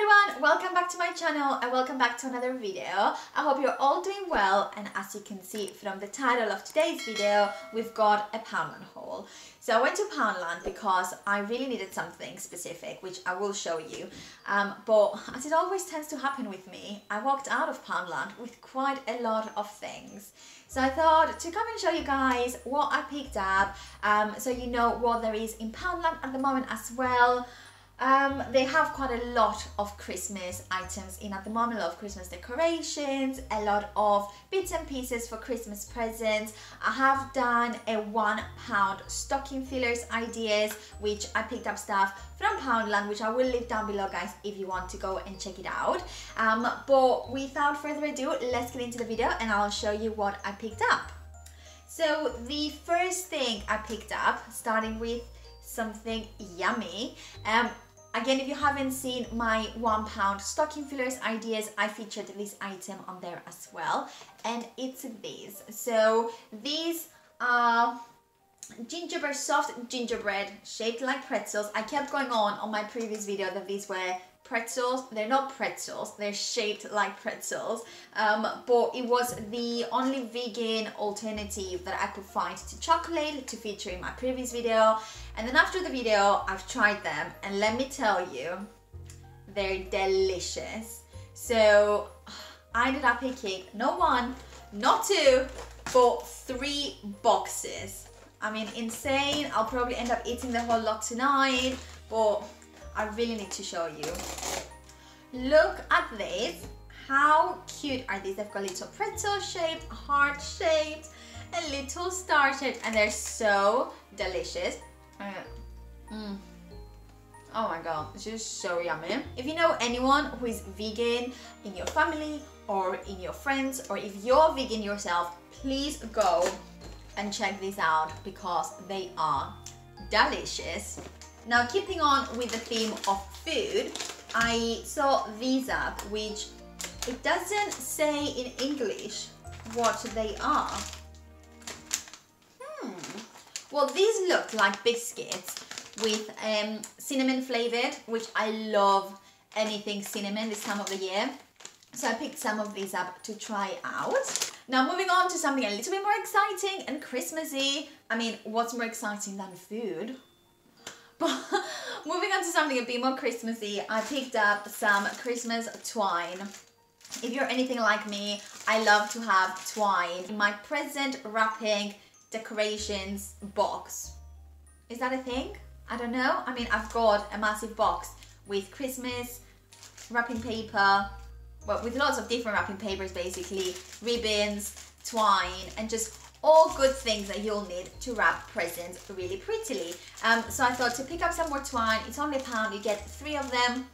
everyone, welcome back to my channel and welcome back to another video. I hope you're all doing well and as you can see from the title of today's video, we've got a Poundland haul. So I went to Poundland because I really needed something specific, which I will show you. Um, but as it always tends to happen with me, I walked out of Poundland with quite a lot of things. So I thought to come and show you guys what I picked up, um, so you know what there is in Poundland at the moment as well. Um, they have quite a lot of Christmas items in at the moment, a lot of Christmas decorations, a lot of bits and pieces for Christmas presents. I have done a one pound stocking fillers ideas, which I picked up stuff from Poundland, which I will leave down below guys if you want to go and check it out. Um, but without further ado, let's get into the video and I'll show you what I picked up. So the first thing I picked up, starting with something yummy. Um, Again, if you haven't seen my one pound stocking fillers ideas, I featured this item on there as well. And it's these. So these are gingerbread, soft gingerbread shaped like pretzels. I kept going on on my previous video that these were pretzels. They're not pretzels, they're shaped like pretzels. Um, but it was the only vegan alternative that I could find to chocolate to feature in my previous video. And then after the video, I've tried them and let me tell you, they're delicious. So I ended up picking not one, not two, but three boxes. I mean, insane. I'll probably end up eating the whole lot tonight, but I really need to show you. Look at this. How cute are these? They've got little pretzel shaped, heart shaped, a little star shaped, and they're so delicious. Mm. Oh my god, it's just so yummy. If you know anyone who is vegan in your family or in your friends, or if you're vegan yourself, please go and check these out because they are delicious. Now keeping on with the theme of food, I saw these up which it doesn't say in English what they are. Hmm. Well, these look like biscuits with um, cinnamon flavored, which I love anything cinnamon this time of the year. So I picked some of these up to try out. Now moving on to something a little bit more exciting and Christmassy. I mean, what's more exciting than food? Moving on to something a bit more Christmassy, I picked up some Christmas twine. If you're anything like me, I love to have twine in my present wrapping decorations box. Is that a thing? I don't know. I mean, I've got a massive box with Christmas wrapping paper, well, with lots of different wrapping papers basically, ribbons, twine, and just all good things that you'll need to wrap presents really prettily. Um, so I thought to pick up some more twine, it's only a pound, you get three of them.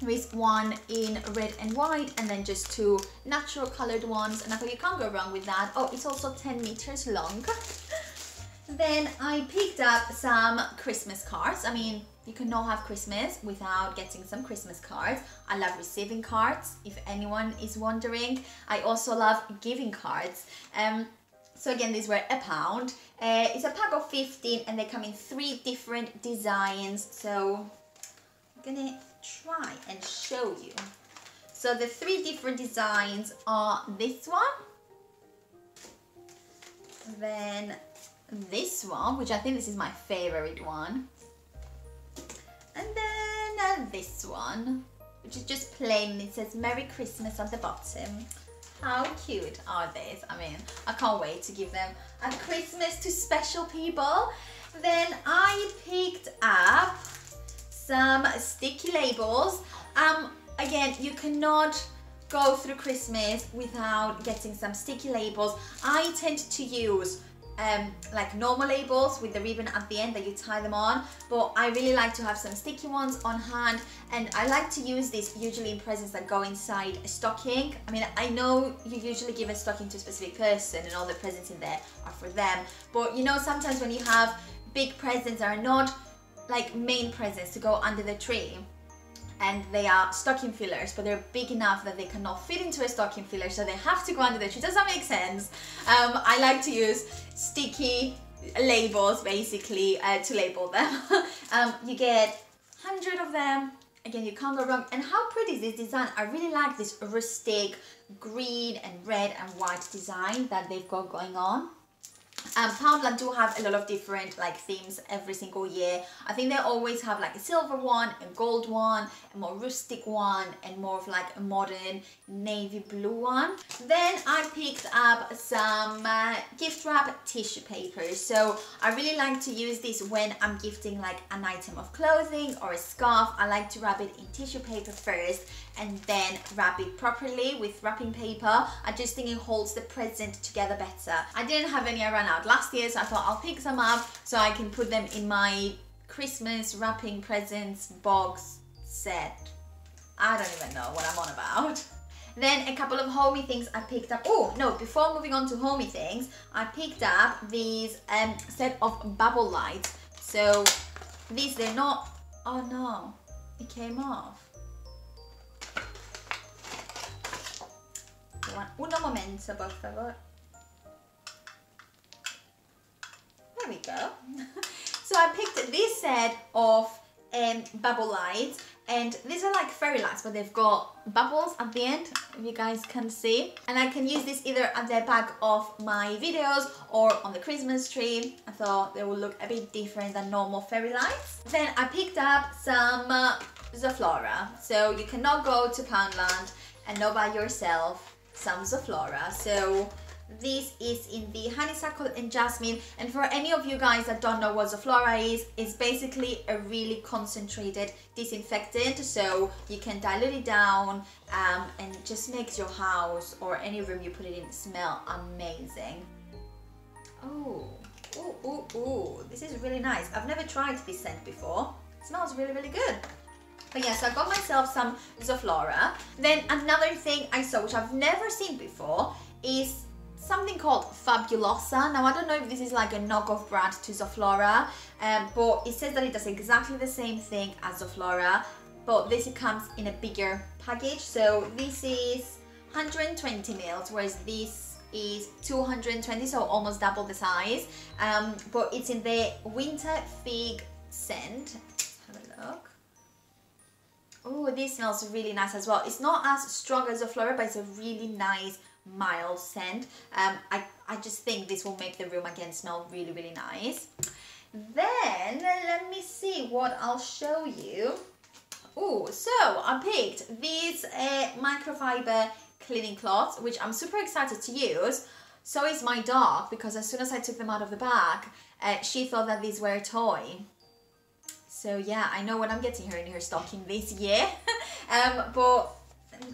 There is one in red and white and then just two natural colored ones and I thought you can't go wrong with that. Oh, it's also 10 meters long. then I picked up some Christmas cards. I mean, you cannot have Christmas without getting some Christmas cards. I love receiving cards, if anyone is wondering. I also love giving cards. Um, so again, these were a pound. Uh, it's a pack of 15 and they come in three different designs. So I'm gonna try and show you. So the three different designs are this one, then this one, which I think this is my favorite one, and then uh, this one, which is just plain. It says Merry Christmas on the bottom. How cute are these? I mean, I can't wait to give them a Christmas to special people. Then I picked up some sticky labels. Um, again, you cannot go through Christmas without getting some sticky labels. I tend to use um, like normal labels with the ribbon at the end that you tie them on. But I really like to have some sticky ones on hand. And I like to use these usually in presents that go inside a stocking. I mean I know you usually give a stocking to a specific person and all the presents in there are for them. But you know sometimes when you have big presents that are not like main presents to go under the tree and they are stocking fillers, but they're big enough that they cannot fit into a stocking filler, so they have to go under the tree. Does that make sense? Um, I like to use sticky labels, basically, uh, to label them. um, you get 100 of them, again you can't go wrong and how pretty is this design i really like this rustic green and red and white design that they've got going on um, Poundland do have a lot of different like themes every single year. I think they always have like a silver one, a gold one, a more rustic one, and more of like a modern navy blue one. Then I picked up some uh, gift wrap tissue paper. So I really like to use this when I'm gifting like an item of clothing or a scarf. I like to wrap it in tissue paper first and then wrap it properly with wrapping paper. I just think it holds the present together better. I didn't have any around last year, so I thought I'll pick some up so I can put them in my Christmas wrapping presents box set. I don't even know what I'm on about. Then a couple of homey things I picked up. Oh, no, before moving on to homey things, I picked up these um, set of bubble lights. So these, they're not, oh no, it came off. Uno momento, por favor. We go. so I picked this set of um, bubble lights and these are like fairy lights but they've got bubbles at the end if you guys can see. And I can use this either at the back of my videos or on the Christmas tree. I thought they would look a bit different than normal fairy lights. Then I picked up some uh, Zoflora so you cannot go to Poundland and not buy yourself some Zoflora so this is in the honeysuckle and jasmine. And for any of you guys that don't know what Zoflora is, it's basically a really concentrated disinfectant. So you can dilute it down um, and just makes your house or any room you put it in smell amazing. Oh, ooh, ooh, ooh. This is really nice. I've never tried this scent before. It smells really, really good. But yes, yeah, so I got myself some Zoflora. Then another thing I saw, which I've never seen before, is something called Fabulosa. Now, I don't know if this is like a knockoff brand to Zoflora, um, but it says that it does exactly the same thing as Zoflora, but this comes in a bigger package. So this is 120 mils, whereas this is 220, so almost double the size. Um, but it's in the Winter Fig scent. Have a look. Oh, this smells really nice as well. It's not as strong as the Flora, but it's a really nice mild scent. Um, I, I just think this will make the room again smell really, really nice. Then let me see what I'll show you. Oh, so I picked these uh, microfiber cleaning cloths, which I'm super excited to use. So is my dog, because as soon as I took them out of the bag, uh, she thought that these were a toy. So yeah, I know what I'm getting her in her stocking this year. um, but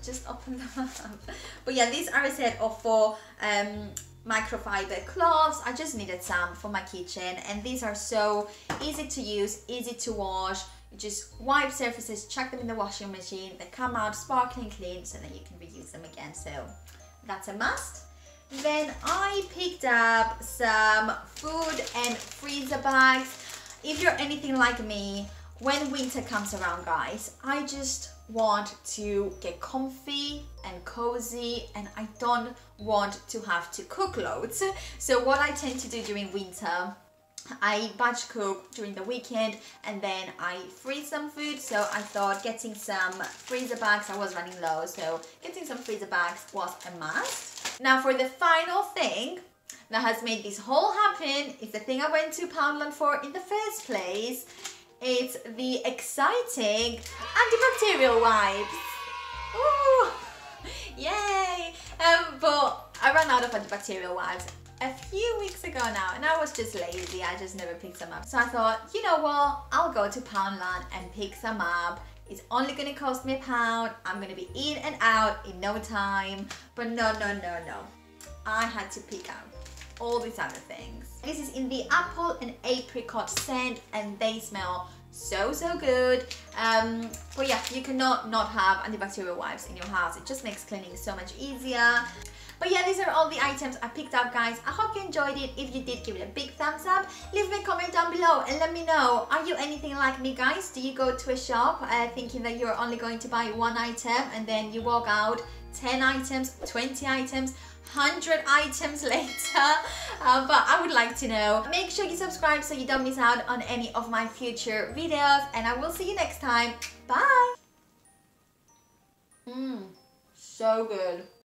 just open them up. But yeah, these are a set of four um, microfiber cloths. I just needed some for my kitchen and these are so easy to use, easy to wash. You just wipe surfaces, chuck them in the washing machine, they come out sparkling clean so that you can reuse them again. So that's a must. Then I picked up some food and freezer bags. If you're anything like me, when winter comes around guys, I just want to get comfy and cozy and I don't want to have to cook loads. So what I tend to do during winter I batch cook during the weekend and then I freeze some food so I thought getting some freezer bags, I was running low so getting some freezer bags was a must. Now for the final thing that has made this whole happen is the thing I went to Poundland for in the first place it's the exciting antibacterial wipes. Ooh, yay! Um, but I ran out of antibacterial wipes a few weeks ago now and I was just lazy, I just never picked them up. So I thought, you know what, I'll go to Poundland and pick some up. It's only gonna cost me a pound, I'm gonna be in and out in no time. But no, no, no, no. I had to pick up all these other things. This is in the apple and apricot scent and they smell so, so good. Um, but yeah, you cannot not have antibacterial wipes in your house. It just makes cleaning so much easier. But yeah, these are all the items I picked up, guys. I hope you enjoyed it. If you did, give it a big thumbs up. Leave me a comment down below and let me know. Are you anything like me, guys? Do you go to a shop uh, thinking that you're only going to buy one item and then you walk out 10 items, 20 items, 100 items later uh, but I would like to know make sure you subscribe so you don't miss out on any of my future videos and I will see you next time Bye! Mmm, so good.